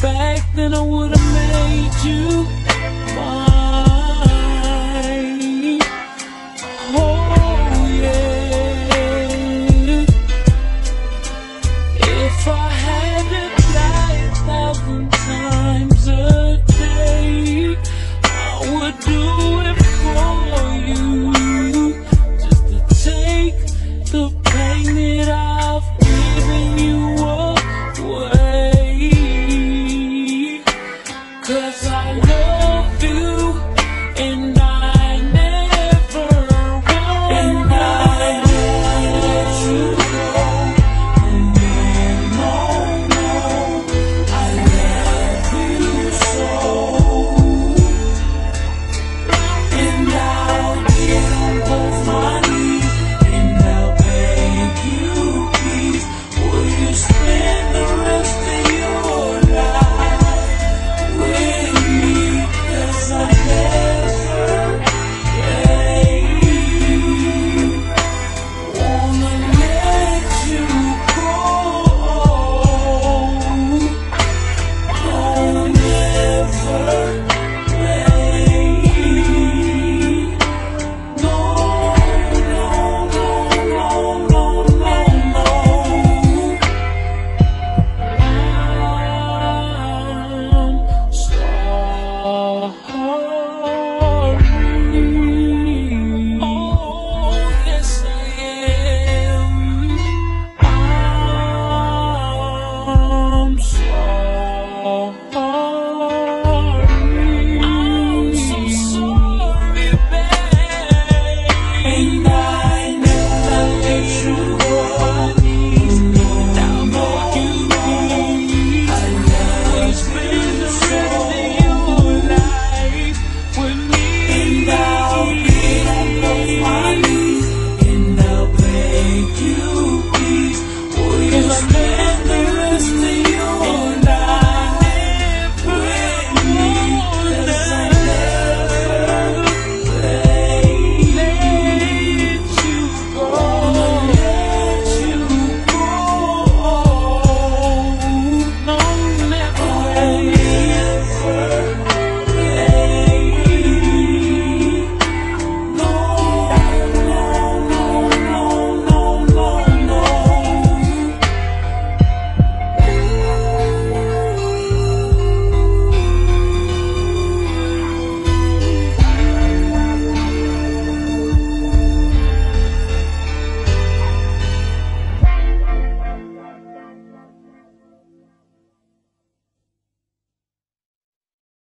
back, then I would've made you mine. Oh yeah. If I had to die a thousand times a day, I would do